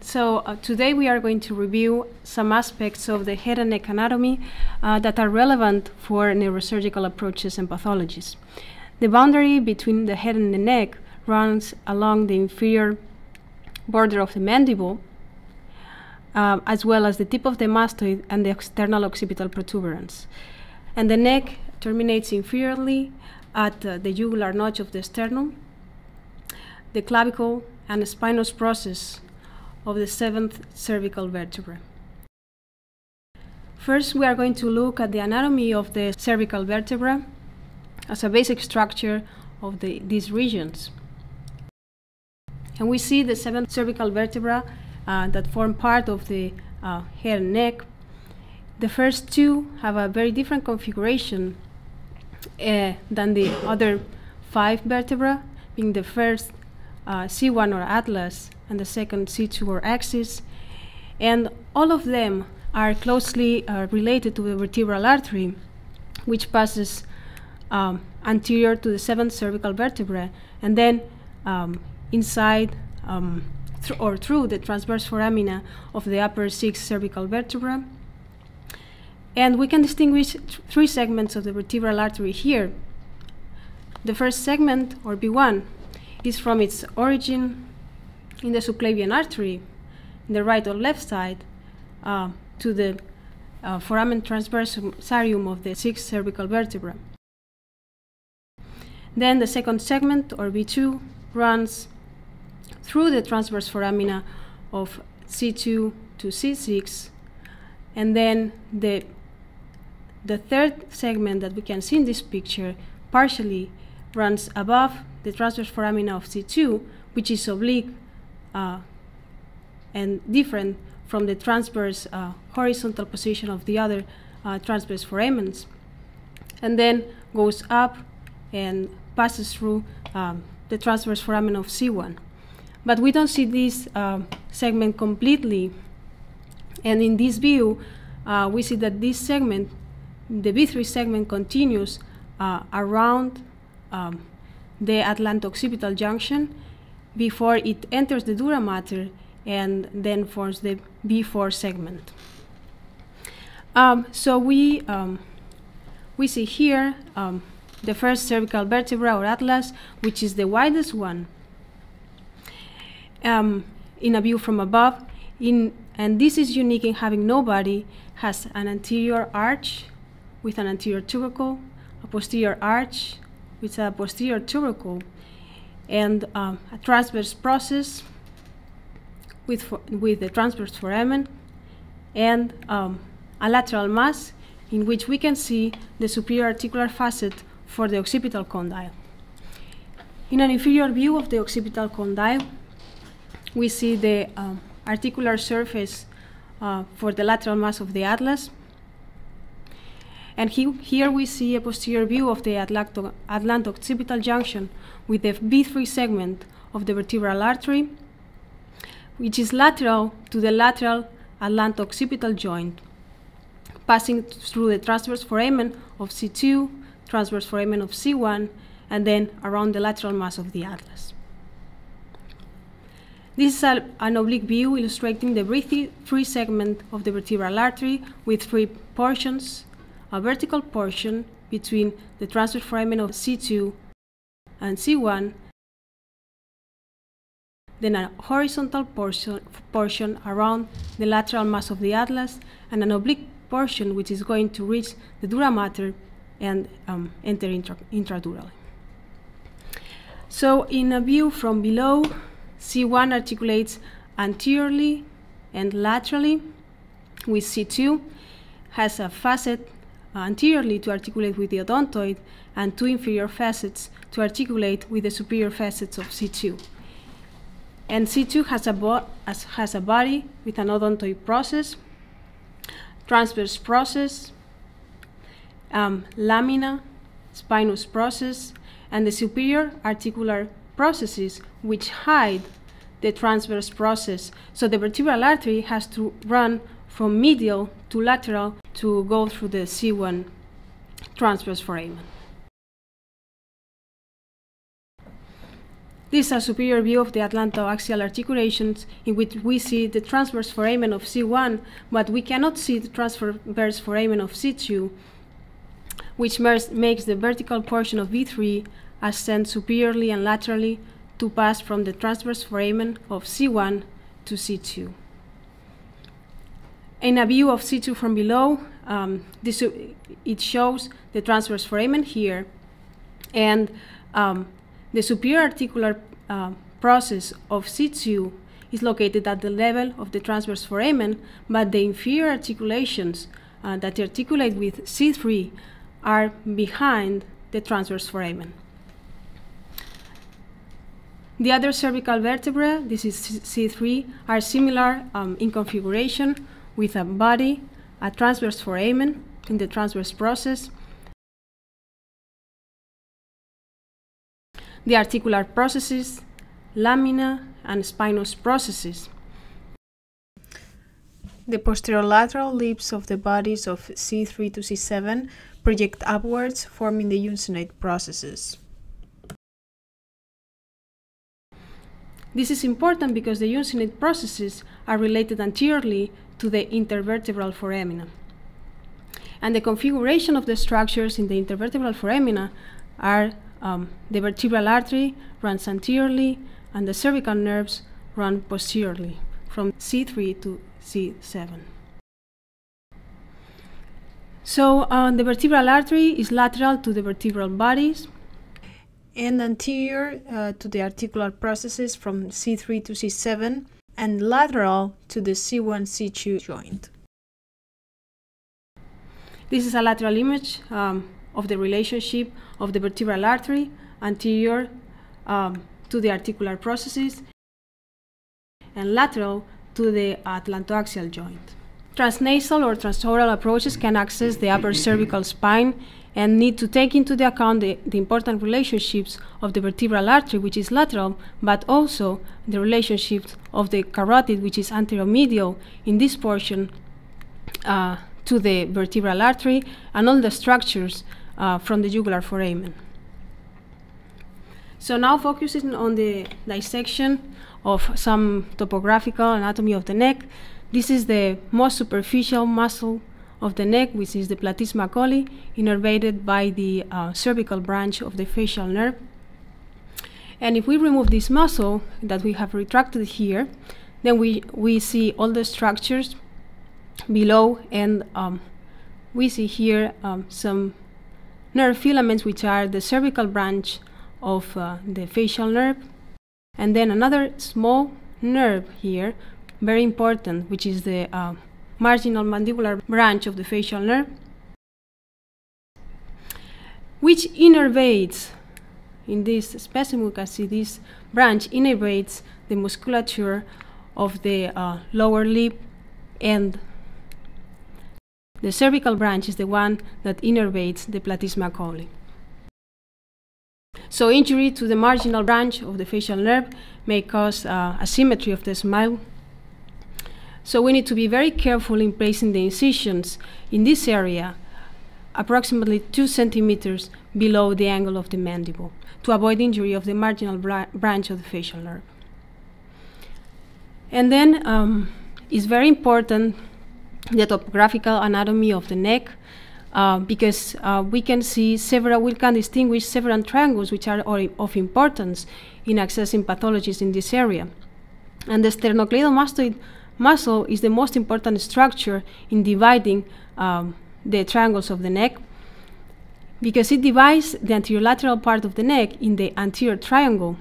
So uh, today we are going to review some aspects of the head and neck anatomy uh, that are relevant for neurosurgical approaches and pathologies. The boundary between the head and the neck runs along the inferior border of the mandible, uh, as well as the tip of the mastoid and the external occipital protuberance. And the neck terminates inferiorly at uh, the jugular notch of the sternum, the clavicle, and the spinous process of the seventh cervical vertebra. First, we are going to look at the anatomy of the cervical vertebra as a basic structure of the, these regions. And we see the seven cervical vertebra uh, that form part of the uh, head and neck. The first two have a very different configuration uh, than the other five vertebra, being the first uh, C1 or atlas and the second C2 or axis. And all of them are closely uh, related to the vertebral artery, which passes um, anterior to the seventh cervical vertebra and then um, inside um, th or through the transverse foramina of the upper six cervical vertebra. And we can distinguish th three segments of the vertebral artery here. The first segment, or V1, is from its origin in the subclavian artery, in the right or left side, uh, to the uh, foramen transversarium of the sixth cervical vertebra. Then the second segment, or V2, runs through the transverse foramina of C2 to C6, and then the, the third segment that we can see in this picture partially runs above the transverse foramina of C2, which is oblique uh, and different from the transverse uh, horizontal position of the other uh, transverse foramens, and then goes up and passes through um, the transverse foramen of C1. But we don't see this uh, segment completely, and in this view, uh, we see that this segment, the V3 segment, continues around um, the atlanto-occipital junction before it enters the dura mater and then forms the V4 segment. Um, so we, um, we see here um, the first cervical vertebra or atlas, which is the widest one um, in a view from above. In, and this is unique in having no body, has an anterior arch with an anterior tubercle, a posterior arch with a posterior tubercle, and um, a transverse process with, with the transverse foramen and um, a lateral mass in which we can see the superior articular facet for the occipital condyle. In an inferior view of the occipital condyle, we see the um, articular surface uh, for the lateral mass of the atlas. And he, here we see a posterior view of the atlanto-occipital junction with the V3 segment of the vertebral artery, which is lateral to the lateral atlanto-occipital joint, passing through the transverse foramen of C2, transverse foramen of C1, and then around the lateral mass of the atlas. This is a, an oblique view illustrating the V3 segment of the vertebral artery with three portions, a vertical portion between the transverse foramen of C2 and C1, then a horizontal portion, portion around the lateral mass of the atlas, and an oblique portion which is going to reach the dura mater and um, enter intra intradurally. So in a view from below, C1 articulates anteriorly and laterally with C2, has a facet anteriorly to articulate with the odontoid, and two inferior facets to articulate with the superior facets of C2. And C2 has a, has a body with an odontoid process, transverse process, um, lamina, spinous process, and the superior articular processes which hide the transverse process. So the vertebral artery has to run from medial to lateral to go through the C1 transverse foramen. This is a superior view of the atlantoaxial articulations in which we see the transverse foramen of C1, but we cannot see the transverse foramen of C2, which makes the vertical portion of V3 ascend superiorly and laterally to pass from the transverse foramen of C1 to C2. In a view of C2 from below, um, this, it shows the transverse foramen here, and um, the superior articular uh, process of C2 is located at the level of the transverse foramen, but the inferior articulations uh, that articulate with C3 are behind the transverse foramen. The other cervical vertebrae, this is C3, are similar um, in configuration with a body, a transverse foramen in the transverse process, the articular processes, lamina, and spinous processes. The posterolateral lips of the bodies of C3 to C7 project upwards, forming the uncinate processes. This is important because the uncinate processes are related anteriorly to the intervertebral foramina. And the configuration of the structures in the intervertebral foramina are um, the vertebral artery runs anteriorly and the cervical nerves run posteriorly from C3 to C7. So uh, the vertebral artery is lateral to the vertebral bodies and anterior uh, to the articular processes from C3 to C7 and lateral to the C1-C2 joint. This is a lateral image um, of the relationship of the vertebral artery anterior um, to the articular processes and lateral to the atlantoaxial joint. Transnasal or transoral approaches can access the upper cervical spine and need to take into the account the, the, important relationships of the vertebral artery, which is lateral, but also the relationships of the carotid, which is anteromedial in this portion uh, to the vertebral artery, and all the structures uh, from the jugular foramen. So now focusing on the dissection of some topographical anatomy of the neck, this is the most superficial muscle of the neck, which is the platysma colli, innervated by the uh, cervical branch of the facial nerve. And if we remove this muscle that we have retracted here, then we, we see all the structures below, and um, we see here um, some nerve filaments, which are the cervical branch of uh, the facial nerve, and then another small nerve here, very important, which is the uh, marginal mandibular branch of the facial nerve, which innervates, in this specimen, you can see this branch innervates the musculature of the uh, lower lip and the cervical branch is the one that innervates the platysma colli. So injury to the marginal branch of the facial nerve may cause uh, asymmetry of the smile so we need to be very careful in placing the incisions in this area approximately 2 centimeters below the angle of the mandible to avoid injury of the marginal bra branch of the facial nerve. And then um, it's very important the topographical anatomy of the neck uh, because uh, we can see several, we can distinguish several triangles which are of importance in accessing pathologies in this area. And the sternocleidomastoid muscle is the most important structure in dividing um, the triangles of the neck because it divides the anterolateral part of the neck in the anterior triangle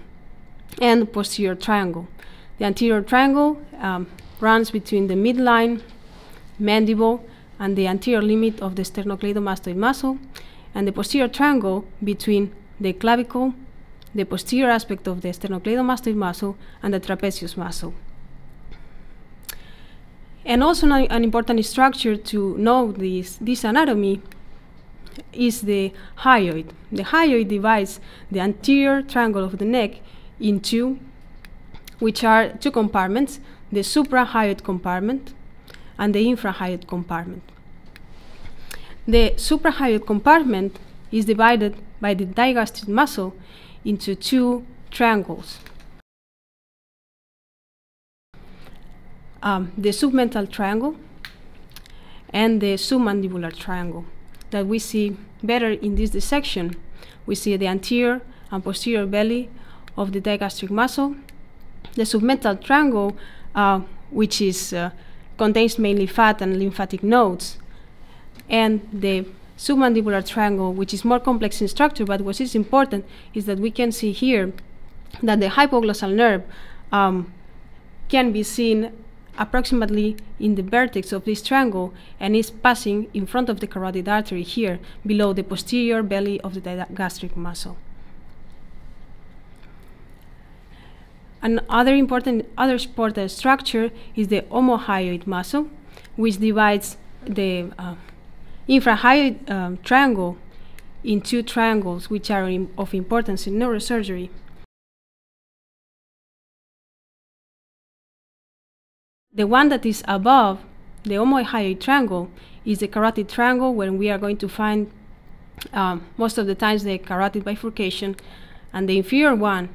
and posterior triangle. The anterior triangle um, runs between the midline, mandible, and the anterior limit of the sternocleidomastoid muscle, and the posterior triangle between the clavicle, the posterior aspect of the sternocleidomastoid muscle, and the trapezius muscle. And also an, an important structure to know this, this anatomy is the hyoid. The hyoid divides the anterior triangle of the neck into which are two compartments, the suprahyoid compartment and the infrahyoid compartment. The suprahyoid compartment is divided by the digastric muscle into two triangles. Um, the submental triangle and the submandibular triangle that we see better in this dissection. We see the anterior and posterior belly of the digastric muscle, the submental triangle, uh, which is uh, contains mainly fat and lymphatic nodes, and the submandibular triangle, which is more complex in structure, but what is important is that we can see here that the hypoglossal nerve um, can be seen approximately in the vertex of this triangle and is passing in front of the carotid artery here below the posterior belly of the gastric muscle. Another important other important structure is the omohyoid muscle, which divides the uh, infrahyoid um, triangle in two triangles which are in, of importance in neurosurgery. The one that is above the omohyoid triangle is the carotid triangle where we are going to find um, most of the times the carotid bifurcation and the inferior one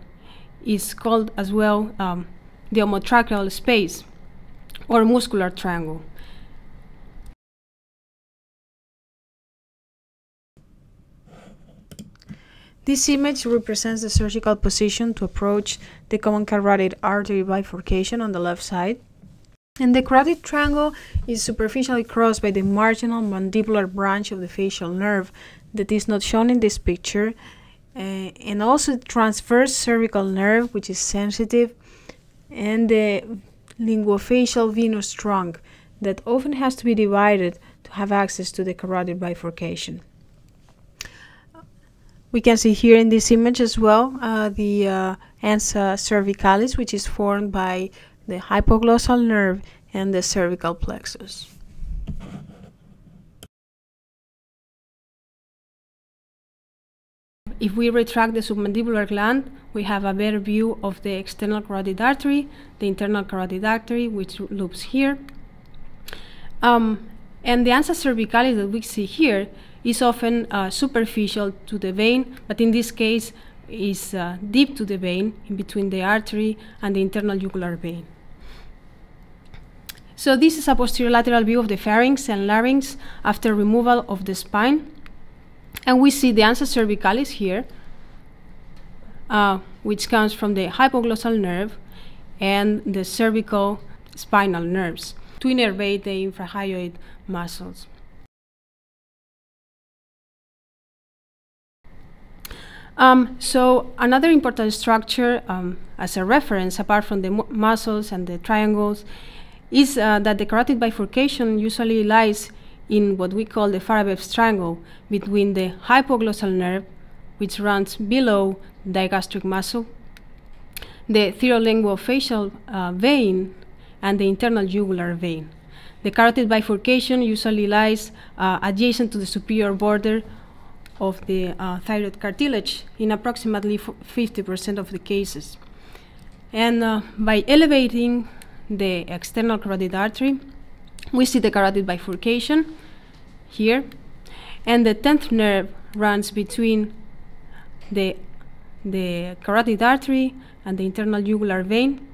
is called as well um, the omotracheal space or muscular triangle. This image represents the surgical position to approach the common carotid artery bifurcation on the left side. And the carotid triangle is superficially crossed by the marginal mandibular branch of the facial nerve that is not shown in this picture, uh, and also the transverse cervical nerve, which is sensitive, and the linguofacial venous trunk that often has to be divided to have access to the carotid bifurcation. We can see here in this image as well uh, the uh, ansa cervicalis, which is formed by the hypoglossal nerve and the cervical plexus. If we retract the submandibular gland, we have a better view of the external carotid artery, the internal carotid artery, which loops here. Um, and the ansa cervicalis that we see here is often uh, superficial to the vein, but in this case is uh, deep to the vein in between the artery and the internal jugular vein. So this is a posterior lateral view of the pharynx and larynx after removal of the spine. And we see the ansa cervicalis here, uh, which comes from the hypoglossal nerve and the cervical spinal nerves to innervate the infrahyoid muscles. Um, so another important structure um, as a reference, apart from the mu muscles and the triangles, is uh, that the carotid bifurcation usually lies in what we call the Farabeuf's triangle between the hypoglossal nerve, which runs below digastric muscle, the thyrolinguofacial uh, vein, and the internal jugular vein. The carotid bifurcation usually lies uh, adjacent to the superior border of the uh, thyroid cartilage in approximately 50% of the cases. And uh, by elevating the external carotid artery, we see the carotid bifurcation here, and the 10th nerve runs between the, the carotid artery and the internal jugular vein.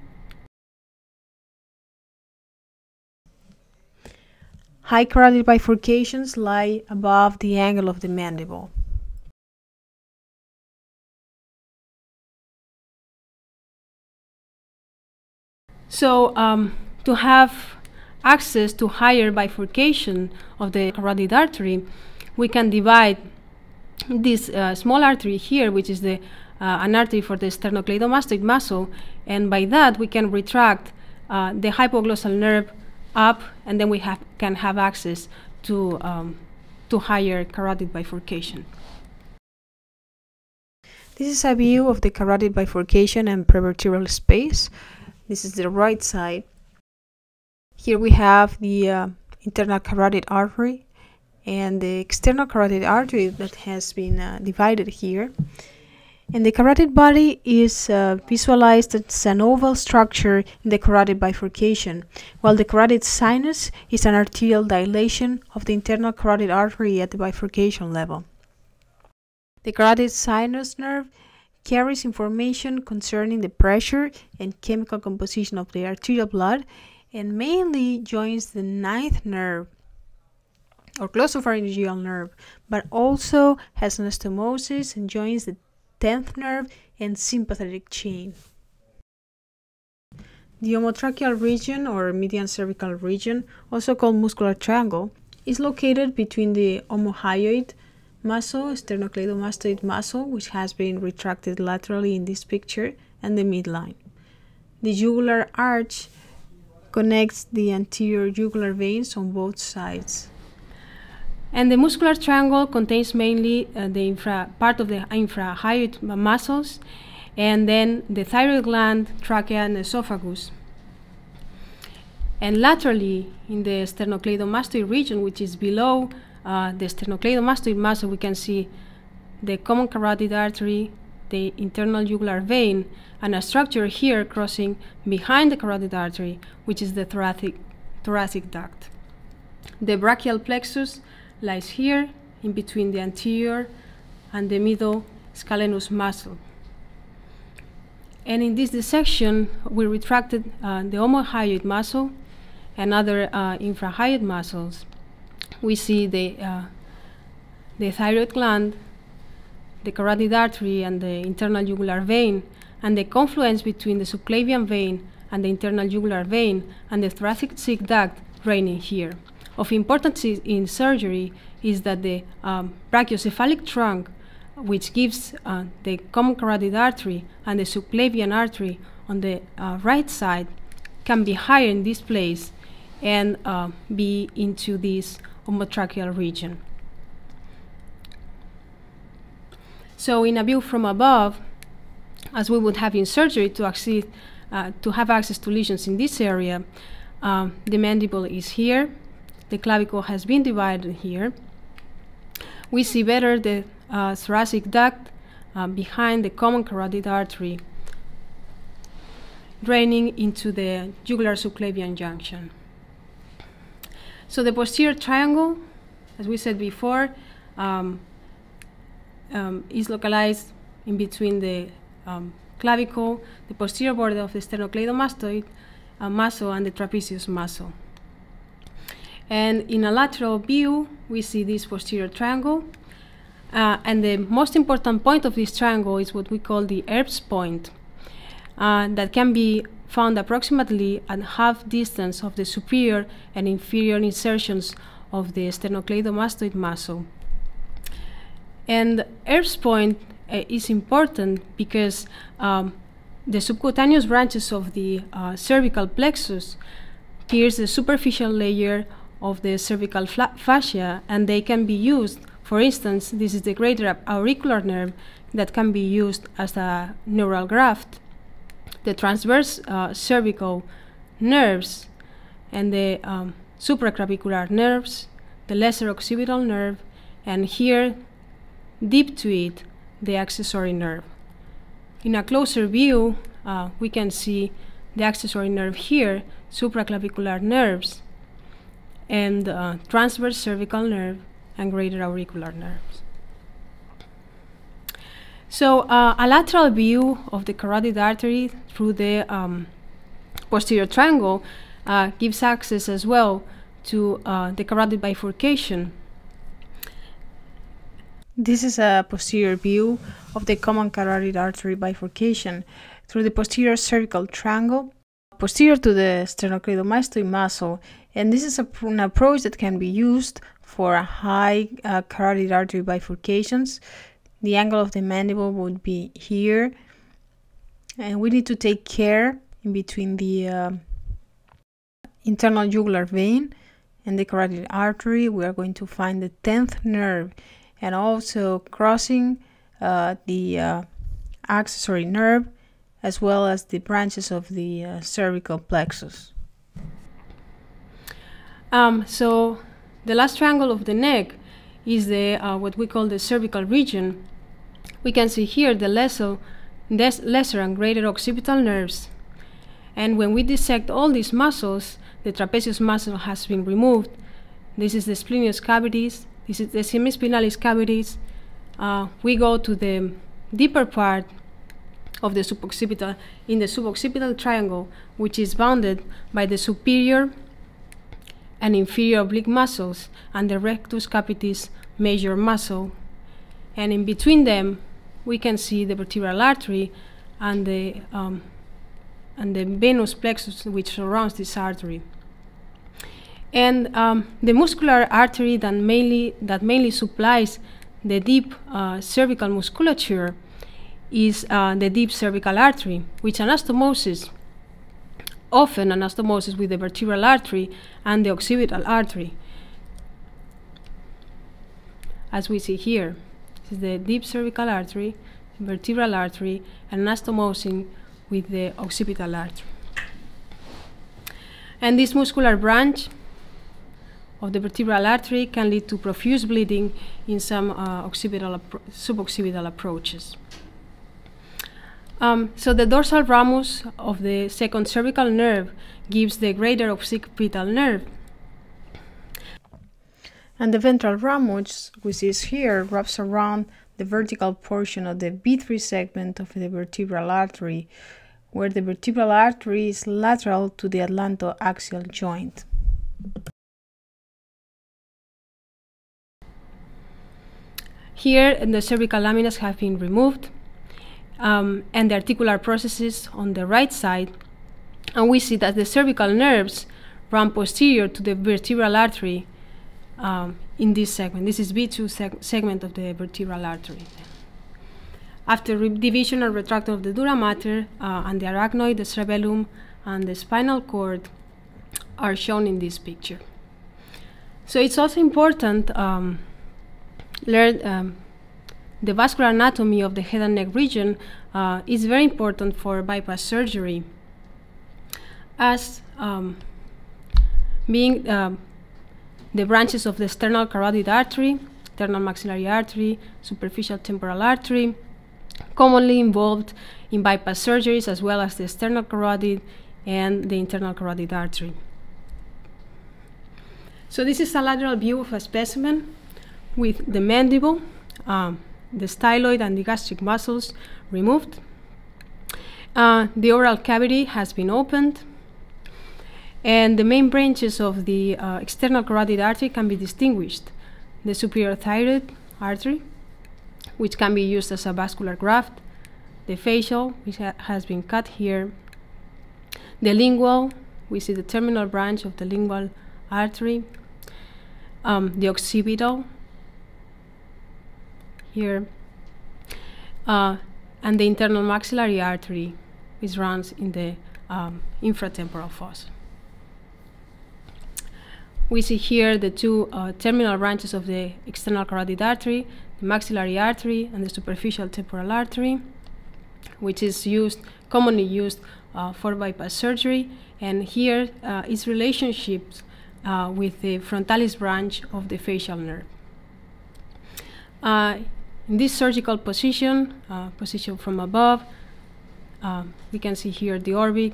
High carotid bifurcations lie above the angle of the mandible. So um, to have access to higher bifurcation of the carotid artery, we can divide this uh, small artery here, which is the uh, an artery for the sternocleidomastoid muscle, and by that we can retract uh, the hypoglossal nerve up, and then we have, can have access to um, to higher carotid bifurcation. This is a view of the carotid bifurcation and prevertebral space. This is the right side. Here we have the uh, internal carotid artery and the external carotid artery that has been uh, divided here. And the carotid body is uh, visualized as an oval structure in the carotid bifurcation, while the carotid sinus is an arterial dilation of the internal carotid artery at the bifurcation level. The carotid sinus nerve carries information concerning the pressure and chemical composition of the arterial blood and mainly joins the ninth nerve or glossopharyngeal nerve, but also has anastomosis and joins the 10th nerve and sympathetic chain. The omotracheal region or median cervical region, also called muscular triangle, is located between the omohyoid muscle, sternocleidomastoid muscle, which has been retracted laterally in this picture, and the midline. The jugular arch connects the anterior jugular veins on both sides. And the muscular triangle contains mainly uh, the infra, part of the infrahyoid muscles and then the thyroid gland, trachea, and esophagus. And laterally, in the sternocleidomastoid region, which is below uh, the sternocleidomastoid muscle, we can see the common carotid artery, the internal jugular vein, and a structure here crossing behind the carotid artery, which is the thoracic, thoracic duct. The brachial plexus lies here in between the anterior and the middle scalenus muscle. And in this dissection, we retracted uh, the omohyoid muscle and other uh, infrahyoid muscles. We see the, uh, the thyroid gland, the carotid artery, and the internal jugular vein, and the confluence between the subclavian vein and the internal jugular vein and the thoracic duct draining here. Of importance in surgery is that the um, brachiocephalic trunk which gives uh, the common carotid artery and the subclavian artery on the uh, right side can be higher in this place and uh, be into this omotracheal region. So in a view from above, as we would have in surgery to, access, uh, to have access to lesions in this area, um, the mandible is here, the clavicle has been divided here. We see better the uh, thoracic duct uh, behind the common carotid artery, draining into the jugular subclavian junction. So the posterior triangle, as we said before, um, um, is localized in between the um, clavicle, the posterior border of the sternocleidomastoid uh, muscle, and the trapezius muscle. And in a lateral view, we see this posterior triangle uh, and the most important point of this triangle is what we call the Erb's point, uh, that can be found approximately at half distance of the superior and inferior insertions of the sternocleidomastoid muscle. And Erb's point uh, is important because um, the subcutaneous branches of the uh, cervical plexus pierce the superficial layer of the cervical fascia and they can be used for instance, this is the greater auricular nerve that can be used as a neural graft. The transverse uh, cervical nerves and the um, supraclavicular nerves, the lesser occipital nerve, and here, deep to it, the accessory nerve. In a closer view, uh, we can see the accessory nerve here, supraclavicular nerves, and uh, transverse cervical nerve, and greater auricular nerves. So uh, a lateral view of the carotid artery through the um, posterior triangle uh, gives access as well to uh, the carotid bifurcation. This is a posterior view of the common carotid artery bifurcation through the posterior cervical triangle posterior to the sternocleidomastoid muscle and this is an approach that can be used for high uh, carotid artery bifurcations. The angle of the mandible would be here. And we need to take care in between the uh, internal jugular vein and the carotid artery. We are going to find the 10th nerve and also crossing uh, the uh, accessory nerve as well as the branches of the uh, cervical plexus. Um, so the last triangle of the neck is the uh, what we call the cervical region. We can see here the lesser, lesser and greater occipital nerves. And when we dissect all these muscles, the trapezius muscle has been removed. This is the splenius capitis. This is the semispinalis capitis. Uh, we go to the deeper part of the suboccipital in the suboccipital triangle, which is bounded by the superior and inferior oblique muscles and the rectus capitis major muscle. And in between them, we can see the vertebral artery and the um, and the venous plexus which surrounds this artery. And um, the muscular artery that mainly that mainly supplies the deep uh, cervical musculature is uh, the deep cervical artery, which anastomosis, often anastomosis with the vertebral artery and the occipital artery, as we see here. This is the deep cervical artery, vertebral artery, and anastomosing with the occipital artery. And this muscular branch of the vertebral artery can lead to profuse bleeding in some uh, occipital suboccipital approaches. Um, so the dorsal ramus of the second cervical nerve gives the greater occipital nerve. And the ventral ramus, which is here, wraps around the vertical portion of the V3 segment of the vertebral artery, where the vertebral artery is lateral to the atlantoaxial joint. Here, the cervical laminas have been removed, um, and the articular processes on the right side, and we see that the cervical nerves run posterior to the vertebral artery um, in this segment. This is V2 seg segment of the vertebral artery. After division and retraction of the dura mater uh, and the arachnoid, the cerebellum, and the spinal cord are shown in this picture. So it's also important um, learn um, the vascular anatomy of the head and neck region uh, is very important for bypass surgery as um, being um, the branches of the external carotid artery, internal maxillary artery, superficial temporal artery, commonly involved in bypass surgeries as well as the external carotid and the internal carotid artery. So this is a lateral view of a specimen with the mandible, um, the styloid and the gastric muscles removed. Uh, the oral cavity has been opened and the main branches of the uh, external carotid artery can be distinguished. The superior thyroid artery, which can be used as a vascular graft, the facial, which ha has been cut here, the lingual, we see the terminal branch of the lingual artery, um, the occipital, here, uh, and the internal maxillary artery, which runs in the um, infratemporal fossa. We see here the two uh, terminal branches of the external carotid artery, the maxillary artery and the superficial temporal artery, which is used commonly used uh, for bypass surgery. And here uh, its relationships uh, with the frontalis branch of the facial nerve. Uh, in this surgical position, uh, position from above, we can see here the orbit,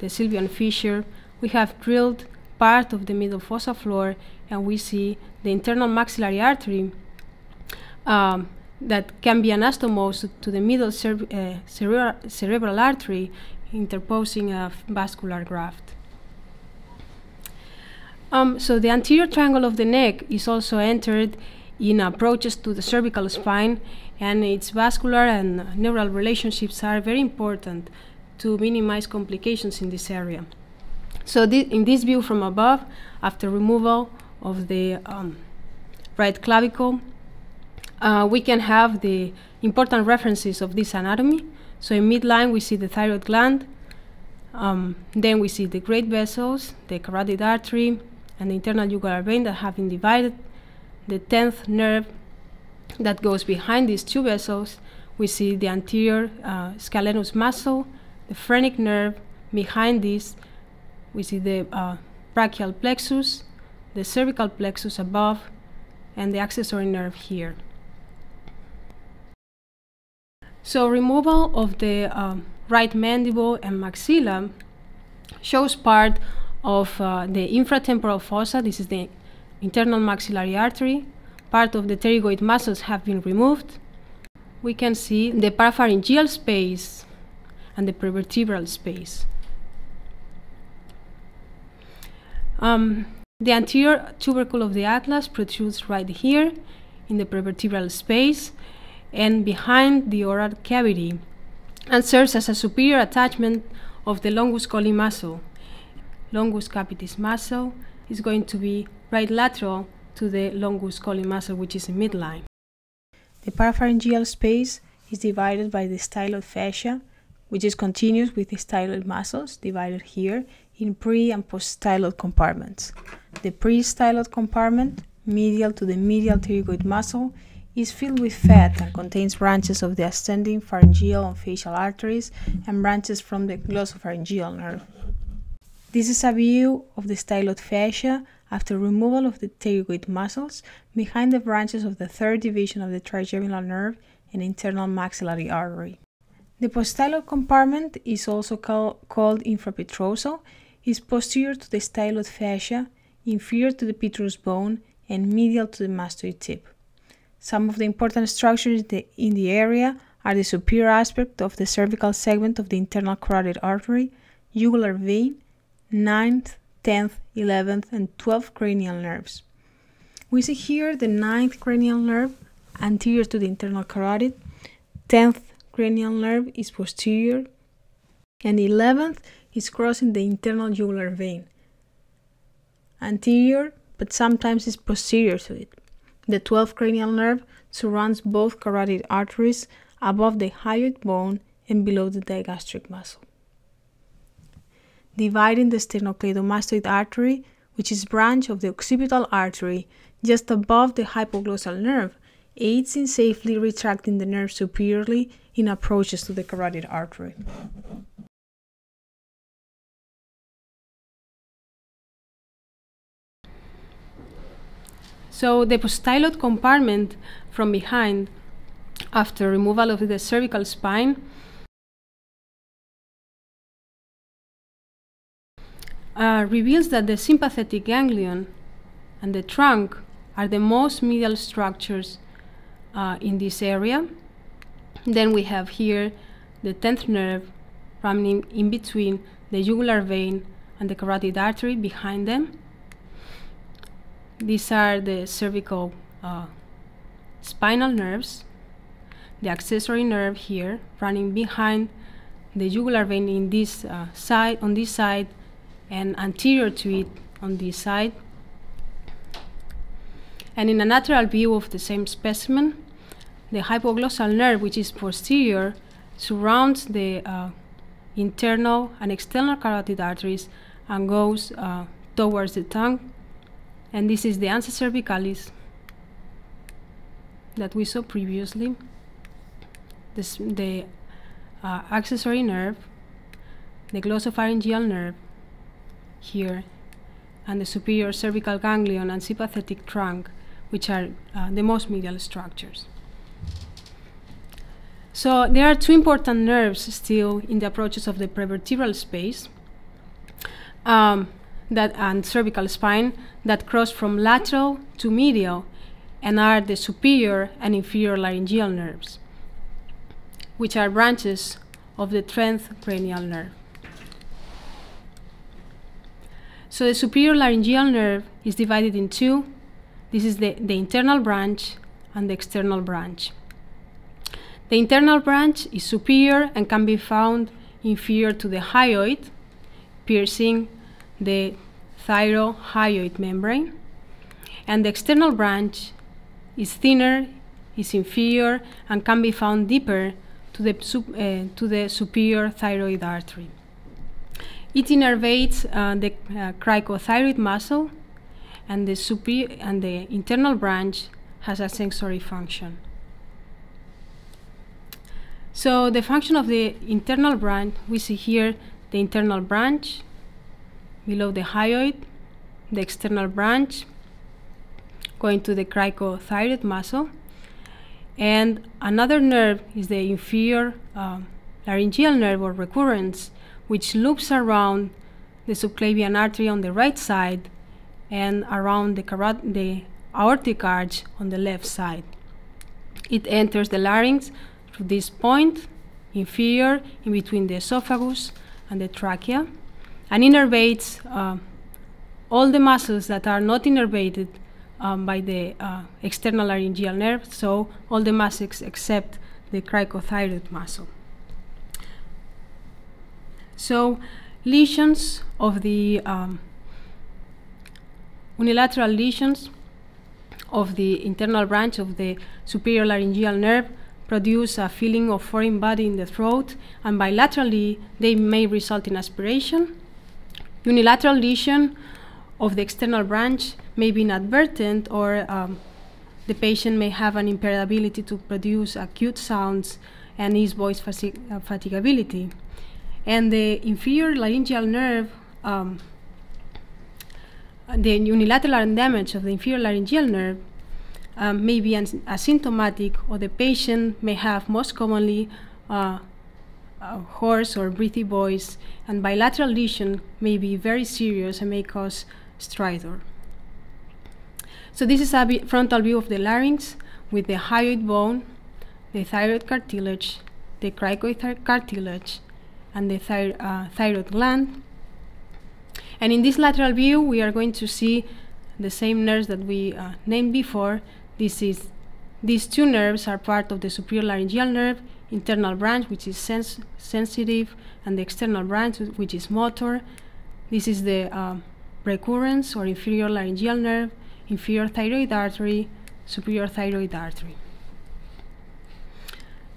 the sylvian fissure. We have drilled part of the middle fossa floor and we see the internal maxillary artery um, that can be anastomosed to the middle uh, cerebral, cerebral artery interposing a vascular graft. Um, so the anterior triangle of the neck is also entered in approaches to the cervical spine and its vascular and neural relationships are very important to minimize complications in this area. So in this view from above, after removal of the um, right clavicle, uh, we can have the important references of this anatomy. So in midline, we see the thyroid gland. Um, then we see the great vessels, the carotid artery, and the internal jugular vein that have been divided. The 10th nerve that goes behind these two vessels. We see the anterior uh, scalenus muscle, the phrenic nerve behind this, we see the uh, brachial plexus, the cervical plexus above, and the accessory nerve here. So removal of the um, right mandible and maxilla shows part of uh, the infratemporal fossa. This is the internal maxillary artery. Part of the pterygoid muscles have been removed. We can see the parapharyngeal space and the prevertebral space. Um, the anterior tubercle of the atlas protrudes right here in the prevertebral space and behind the oral cavity and serves as a superior attachment of the longus colli muscle. Longus capitis muscle is going to be right lateral to the longus colli muscle, which is in midline. The parapharyngeal space is divided by the styloid fascia, which is continuous with the styloid muscles, divided here in pre and post styloid compartments. The pre styloid compartment, medial to the medial pterygoid muscle, is filled with fat and contains branches of the ascending pharyngeal and facial arteries and branches from the glossopharyngeal nerve. This is a view of the styloid fascia after removal of the pterygoid muscles behind the branches of the third division of the trigeminal nerve and internal maxillary artery. The poststyloid compartment is also call, called infrapetrosal, is posterior to the styloid fascia, inferior to the petrous bone, and medial to the mastoid tip. Some of the important structures in the, area are the superior aspect of the cervical segment of the internal carotid artery, jugular vein, 9th, 10th, 11th, and 12th cranial nerves. We see here the 9th cranial nerve anterior to the internal carotid, 10th cranial nerve is posterior, and 11th is crossing the internal jugular vein. Anterior, but sometimes is posterior to it. The 12th cranial nerve surrounds both carotid arteries above the hyoid bone and below the digastric muscle dividing the sternocleidomastoid artery, which is branch of the occipital artery just above the hypoglossal nerve, aids in safely retracting the nerve superiorly in approaches to the carotid artery. So the poststyloid compartment from behind, after removal of the cervical spine, uh, reveals that the sympathetic ganglion and the trunk are the most medial structures uh, in this area. Then we have here the 10th nerve running in between the jugular vein and the carotid artery behind them. These are the cervical uh, spinal nerves, the accessory nerve here running behind the jugular vein in this uh, side, on this side, and anterior to it on this side. And in a lateral view of the same specimen, the hypoglossal nerve, which is posterior, surrounds the uh, internal and external carotid arteries and goes uh, towards the tongue. And this is the ansa cervicalis that we saw previously. This, the uh, accessory nerve, the glossopharyngeal nerve, here, and the superior cervical ganglion and sympathetic trunk, which are uh, the most medial structures. So there are two important nerves still in the approaches of the prevertebral space um, that and cervical spine that cross from lateral to medial and are the superior and inferior laryngeal nerves, which are branches of the 10th cranial nerve. So the superior laryngeal nerve is divided in two. This is the, the internal branch and the external branch. The internal branch is superior and can be found inferior to the hyoid, piercing the thyrohyoid membrane. And the external branch is thinner, is inferior, and can be found deeper to the, uh, to the superior thyroid artery. It innervates uh, the uh, cricothyroid muscle, and the superior and the internal branch has a sensory function. So the function of the internal branch, we see here the internal branch below the hyoid, the external branch going to the cricothyroid muscle, and another nerve is the inferior uh, laryngeal nerve or recurrens which loops around the subclavian artery on the right side and around the, the aortic arch on the left side. It enters the larynx through this point inferior, in between the esophagus and the trachea, and innervates uh, all the muscles that are not innervated um, by the uh, external laryngeal nerve, so all the muscles except the cricothyroid muscle. So lesions of the um, unilateral lesions of the internal branch of the superior laryngeal nerve produce a feeling of foreign body in the throat, and bilaterally they may result in aspiration. Unilateral lesion of the external branch may be inadvertent, or um, the patient may have an impaired ability to produce acute sounds and his voice uh, fatigability. And the inferior laryngeal nerve, um, the unilateral damage of the inferior laryngeal nerve um, may be asymptomatic, or the patient may have most commonly uh, a hoarse or breathy voice, and bilateral lesion may be very serious and may cause stridor. So this is a frontal view of the larynx with the hyoid bone, the thyroid cartilage, the cricoid cartilage, and the uh, thyroid gland. And in this lateral view, we are going to see the same nerves that we uh, named before. This is these two nerves are part of the superior laryngeal nerve, internal branch, which is sens sensitive, and the external branch, which is motor. This is the uh, recurrence or inferior laryngeal nerve, inferior thyroid artery, superior thyroid artery.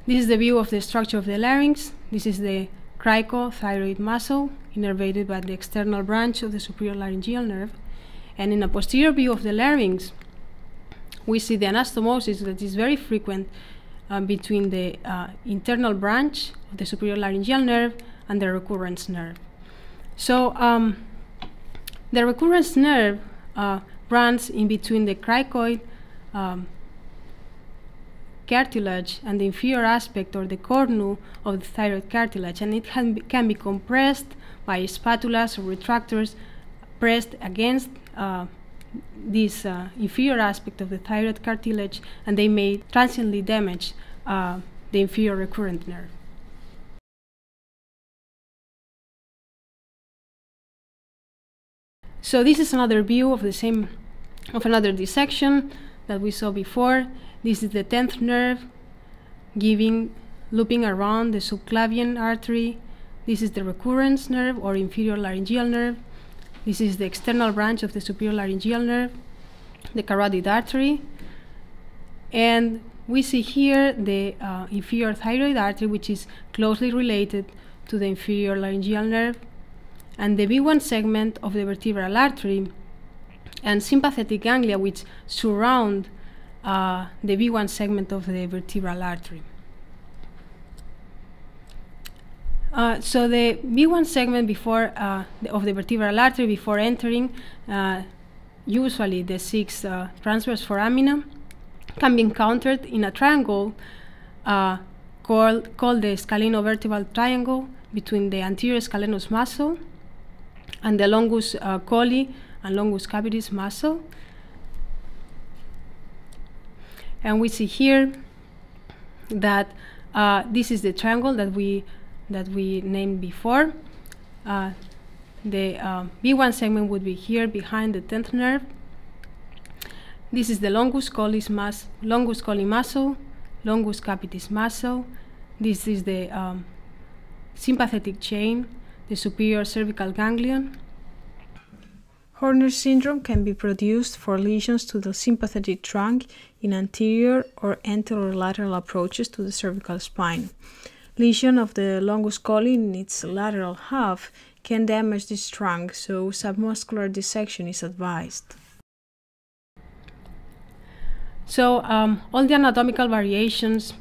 This is the view of the structure of the larynx. This is the cricothyroid muscle innervated by the external branch of the superior laryngeal nerve. And in a posterior view of the larynx, we see the anastomosis that is very frequent uh, between the uh, internal branch of the superior laryngeal nerve and the recurrence nerve. So um, the recurrence nerve uh, runs in between the cricoid um, cartilage and the inferior aspect or the cornu of the thyroid cartilage, and it can be, can be compressed by spatulas or retractors pressed against uh, this uh, inferior aspect of the thyroid cartilage, and they may transiently damage uh, the inferior recurrent nerve. So this is another view of the same, of another dissection that we saw before. This is the 10th nerve giving, looping around the subclavian artery. This is the recurrence nerve or inferior laryngeal nerve. This is the external branch of the superior laryngeal nerve, the carotid artery. And we see here the uh, inferior thyroid artery, which is closely related to the inferior laryngeal nerve and the V1 segment of the vertebral artery and sympathetic ganglia which surround uh, the V1 segment of the vertebral artery. Uh, so the V1 segment before uh, the, of the vertebral artery before entering uh, usually the six uh, transverse foramina can be encountered in a triangle uh, called, called the scalenovertebral triangle between the anterior scalenus muscle and the longus uh, colli and longus capitis muscle. And we see here that uh, this is the triangle that we that we named before. Uh, the uh, V1 segment would be here behind the 10th nerve. This is the longus colli, mus longus colli muscle, longus capitis muscle. This is the um, sympathetic chain the superior cervical ganglion. Horner syndrome can be produced for lesions to the sympathetic trunk in anterior or anterolateral approaches to the cervical spine. Lesion of the longus colli in its lateral half can damage this trunk, so submuscular dissection is advised. So um, all the anatomical variations,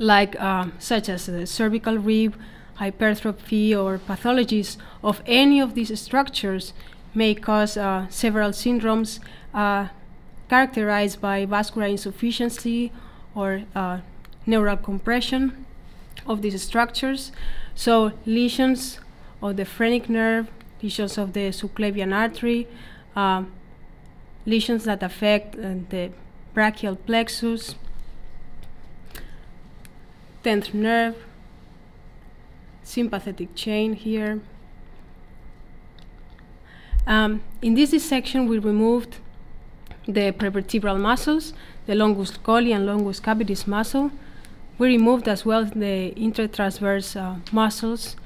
like uh, such as the cervical rib hypertrophy or pathologies of any of these structures may cause uh, several syndromes uh, characterized by vascular insufficiency or uh, neural compression of these structures. So lesions of the phrenic nerve, lesions of the subclavian artery, uh, lesions that affect uh, the brachial plexus, 10th nerve, sympathetic chain here. Um, in this dissection, we removed the prevertebral muscles, the longus colli and longus capitis muscle. We removed as well the intertransverse uh, muscles,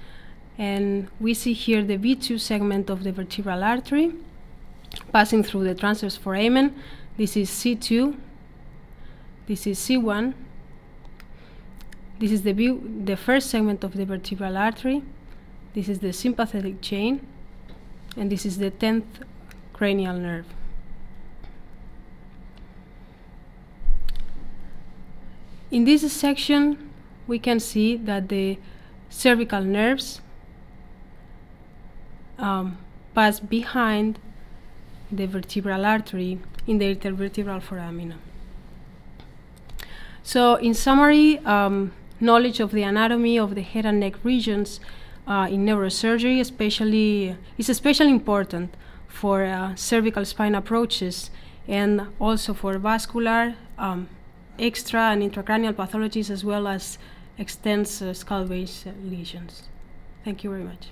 and we see here the V2 segment of the vertebral artery passing through the transverse foramen. This is C2, this is C1, this is the the first segment of the vertebral artery, this is the sympathetic chain, and this is the 10th cranial nerve. In this section, we can see that the cervical nerves um, pass behind the vertebral artery in the intervertebral foramina. So, in summary, um, knowledge of the anatomy of the head and neck regions uh, in neurosurgery, especially, is especially important for uh, cervical spine approaches and also for vascular, um, extra and intracranial pathologies as well as extensive skull base lesions. Thank you very much.